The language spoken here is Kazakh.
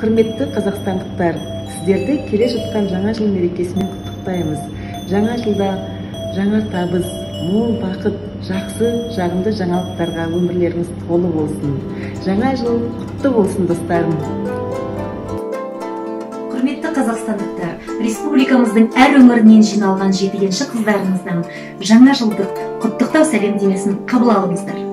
құрметті қазақстандықтар сіздерді келе жатқан жаңа жыл мерекесімен құттықтаймыз. Жаңа жылда жаңа табыс мол бақыт жақсы жағымды жаңалықтарға өмірлеріңіз толы болсын. Жаңа жыл құтты болсын достарым. Құрметті қазақстандықтар республикамыздың әр өңірінен жиналған жетіленші қыздарымыздан жаңа жылдық құттықтау сәлемдемесін қабыл алыңыздар.